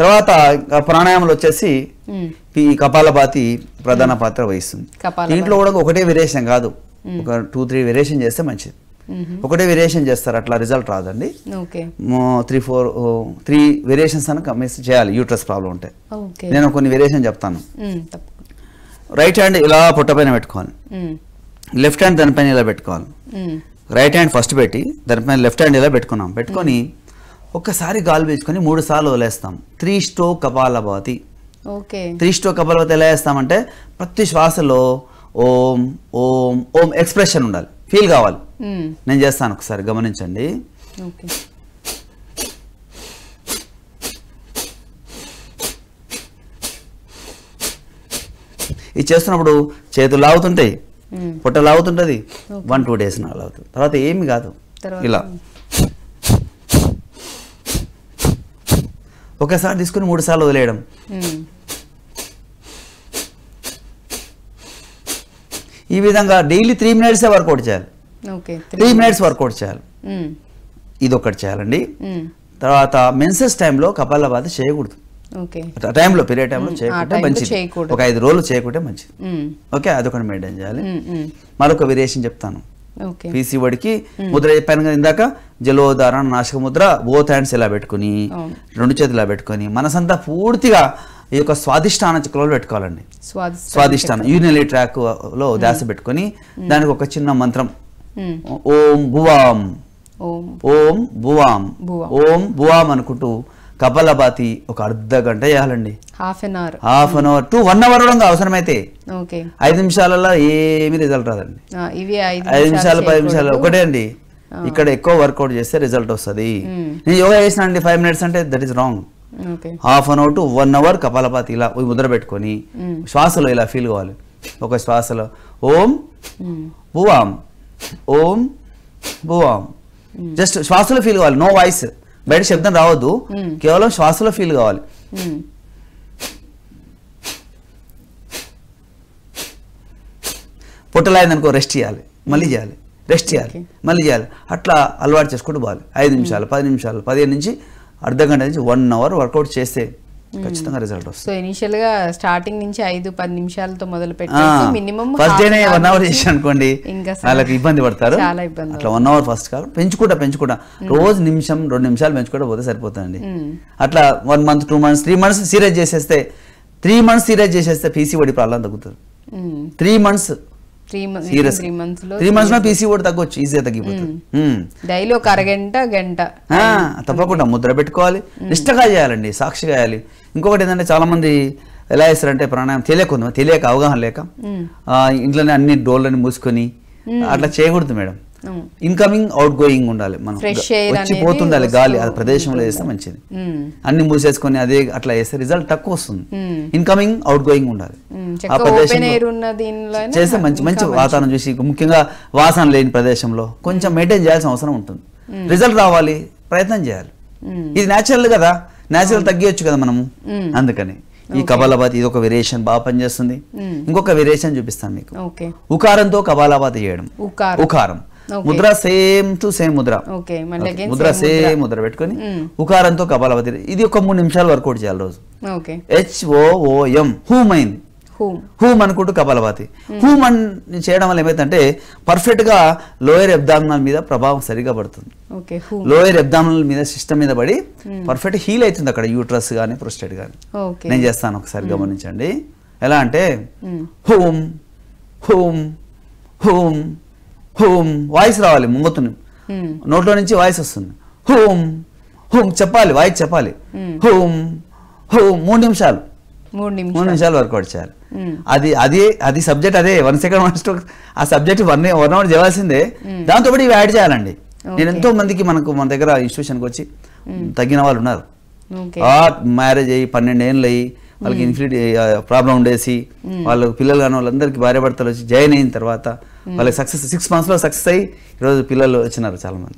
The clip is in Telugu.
తర్వాత ప్రాణాయామాలు వచ్చేసి ఈ కపాలభాతి ప్రధాన పాత్ర వహిస్తుంది. దీంట్లో కూడా ఒకటే వేరియేషన్ కాదు. ఒక టూ త్రీ వేరియేషన్ చేస్తే మంచిది. ఒకటే వేరియేషన్ చేస్తారు అట్లా రిజల్ట్ రాదండి. త్రీ ఫోర్ త్రీ వేరియేషన్స్ అనక మిస్ చేయాలి యూట్రస్ ప్రాబ్లం ఉంటే. నేను కొన్ని వేరియేషన్ చెప్తాను. రైట్ హ్యాండ్ ఇలా పొట్ట పైన పెట్టుకోవాలి. లెఫ్ట్ హ్యాండ్ దానిపైన ఇలా పెట్టుకోవాలి. రైట్ హ్యాండ్ ఫస్ట్ పెట్టి దానిపైన లెఫ్ట్ హ్యాండ్ ఇలా పెట్టుకున్నాం. పెట్టుకొని ఒక్కసారి గాలి పీల్చుకొని మూడు సార్లు వదిలేస్తాం. Three stroke kapalbhati okay. Three stroke kapalbhati ఎలా వేస్తామంటే ప్రతి శ్వాసలో ఓం ఓం ఓం ఎక్స్ప్రెషన్ ఉండాలి. ఫీల్ కావాలి. నేను చేస్తాను ఒకసారి గమనించండి. ఓకే. ఇది చేస్తున్నప్పుడు చేతులు లాగుతుంటాయి. పొట్ట లాగుతుంటుంది. వన్ టూ డేస్ నా లాగుతుంది తర్వాత ఏమి కాదు? ఇలా. ఒకసారి తీసుకుని మూడు సార్లు వదిలేయడం ఈ విధంగా డైలీ త్రీ మినిట్సే వర్కౌట్ చేయాలి. Three minutes. వర్కౌట్ చేయాలి. ఇది ఒకటి చేయాలండి. తర్వాత మెన్సెస్ టైంలో కపాలభాతి చేయకూడదు. టైంలో పీరియడ్ టైంలో చేయకుంటే మంచిది. ఒక ఐదు రోజులు చేయకుంటే మంచిది. ఓకే అదొకటి మెయింటైన్ చేయాలి. మరొక వేరియేషన్ చెప్తాను. పీసీఓడికి ముద్ర చెప్పాను కదా ఇందాక జలోదారణ నాశక ముద్ర బోత్ హ్యాండ్స్ ఇలా పెట్టుకుని. రెండు చేతులు ఇలా పెట్టుకొని మనసంతా పూర్తిగా ఈ యొక్క స్వాదిష్టాన చక్రంలో పెట్టుకోవాలండి. స్వాది స్వాదిష్టానం యూనిలీ ట్రాక్లో ధ్యాస పెట్టుకొని దానికి ఒక చిన్న మంత్రం. ఉమ్, ఓం భువాం. ఓం. భువాం. ఓం భువాం అనుకుంటూ కపాలభాతి ఒక అర్ధ గంట చేయాలండి. Half an hour half an hour to one hour కూడా అవసరమైతే ఐదు నిమిషాలలో ఏమీ రిజల్ట్ రాదండి. ఐదు నిమిషాలు పది నిమిషాలు. ఒకటే అండి. ఇక్కడ ఎక్కువ వర్కౌట్ చేస్తే రిజల్ట్ వస్తుంది. మ్మ్. నేను యోగా చేసిన అండి ఫైవ్ మినిట్స్ అంటే that is wrong half an hour to one hour kapalbhati ఇలా ముద్ర పెట్టుకొని మ్మ్. శ్వాసలో ఇలా ఫీల్ కావాలి. ఒక శ్వాసలో. ఓం ఉమ్, భువాం ఓం భువాం. జస్ట్ శ్వాసలో ఫీల్ కావాలి. నో వాయిస్ బయట శబ్దం రావద్దు. కేవలం శ్వాసలో ఫీల్ కావాలి. ఉమ్, పుట్టలాయిందనుకో రెస్ట్ చేయాలి. మళ్ళీ చేయాలి. రెస్ట్ చేయాలి. మళ్ళీ చేయాలి. అట్లా అలవాటు చేసుకుంటూ పోవాలి. ఐదు నిమిషాలు పది నిమిషాలు పదిహేను నుంచి అర్ధ గంట నుంచి వన్ అవర్ వర్కౌట్ చేస్తే ఖచ్చితంగా రిజల్ట్ వస్తుంది. సో ఇనిషియల్గా స్టార్టింగ్ నుంచి ఐదు పది నిమిషాలతో మొదలు పెట్టి మినిమం ఫస్ట్ డేనే వన్ అవర్ చేసి అనుకోండి ఇంకా. వాళ్ళకి ఇబ్బంది పడతారు. చాలా ఇబ్బంది అట్లా వన్ అవర్ ఫస్ట్ కాదు పెంచుకుంటా పెంచుకుంటా. రోజు నిమిషం రెండు నిమిషాలు పెంచుకుంటా పోతే సరిపోతుందండి. అట్లా one month two months three months serious చేసేస్తే త్రీ మంత్స్ సీరియస్ చేసేస్తే పీసీఓడి ప్రాబ్లం తగ్గుతుంది. Three months three months serious three మంత్స్లో త్రీ మంత్స్లో పీసీఓడి తగ్గొచ్చు ఈజీగా తగ్గిపోతుంది. డైలీ ఒక అరగంట గంట. ఆ, తప్పకుండా ముద్ర పెట్టుకోవాలి. నిష్టగా చేయాలండి సాక్షిగా చేయాలి. ఇంకొకటి ఏంటంటే చాలా మంది ఎలా చేస్తారంటే ప్రాణాయామం తెలియక తెలియక అవగాహన లేక ఇంట్లోనే అన్ని డోర్లని మూసుకొని అట్లా చేయకూడదు మేడం. ఇన్కమింగ్ అవుట్ గోయింగ్ ఉండాలి మనం. వచ్చి పోతుండాలి గాలి ఆ వస్తూ ప్రదేశంలో చేస్తే మంచిది. ఉమ్, అన్ని మూసేసుకొని అదే అట్లా చేస్తే రిజల్ట్ తక్కువ వస్తుంది. ఇన్కమింగ్ అవుట్ గోయింగ్ ఉండాలి. ఉమ్, ఆ దీనిలో చేస్తే మంచి మంచి వాతావరణం చూసి ముఖ్యంగా వాసన లేని ప్రదేశంలో కొంచెం మెయింటైన్ చేయాల్సిన అవసరం ఉంటుంది. రిజల్ట్ రావాలి ప్రయత్నం చేయాలి. ఇది న్యాచురల్ కదా. న్యాచురల్ తగ్గియొచ్చు కదా మనము. అందుకని ఈ కబాలాబాద్ ఇది ఒక వేరియేషన్ బాగా పనిచేస్తుంది. ఇంకొక వేరియేషన్ చూపిస్తాను మీకు. ఉకారంతో కబాలాబాద్ చేయడం ఉకారం. Mudra same to same Mudra. Mudra. Same Mudra. పెట్టుకొని మ్మ్. ఉకారంతో కపాలవతి ఇది ఒక మూడు నిమిషాలు వర్కౌట్ చేయాలి రోజు. హెచ్ఓఓఎం హూమ్ అయింది? హూమ్ అనుకుంటూ కపాలభాతి హూమ్ అని చేయడం వల్ల ఏమైందంటే పర్ఫెక్ట్గా లోయర్ ఎబ్దామినల్ మీద ప్రభావం సరిగా పడుతుంది. లోయర్ ఎబ్దామినల్ మీద సిస్టమ్ మీద పడి పర్ఫెక్ట్ హీల్ అవుతుంది అక్కడ యూట్రస్ కానీ ప్రొస్టేట్ కానీ నేను చేస్తాను ఒకసారి గమనించండి. ఎలా అంటే. హూమ్ హూమ్ హూమ్ హూమ్ వాయిస్ రావాలి ముంగతుని. మ్మ్. నోట్లో నుంచి వాయిస్ వస్తుంది. హూమ్ హూమ్ చెప్పాలి వాయిస్ చెప్పాలి. హూమ్. హూమ్ మూడు నిమిషాలు. మూడు నిమిషాలు. వర్కౌట్ చేయాలి. అది అది అది సబ్జెక్ట్ అదే వన్ సెకండ్ వన్ స్ట్రోక్. ఆ సబ్జెక్ట్ వన్ వన్ అవర్ చేయాల్సిందే దాంతో పాటు ఇవి యాడ్ చేయాలండి. నేను ఎంతో మందికి మనకు మన దగ్గర ఇన్స్టిట్యూషన్కి వచ్చి తగ్గిన వాళ్ళు ఉన్నారు. మ్యారేజ్ అయ్యి పన్నెండు ఏళ్ళు అయ్యి వాళ్ళకి ఇన్ఫినిటీ ప్రాబ్లం ఉండేసి వాళ్ళు పిల్లలు కానీ వాళ్ళందరికీ భార్య భర్తలు వచ్చి జాయిన్ అయిన తర్వాత వాళ్ళకి సక్సెస్ సిక్స్ మంత్స్లో సక్సెస్ అయ్యి ఈరోజు పిల్లలు వచ్చినారు చాలా మంది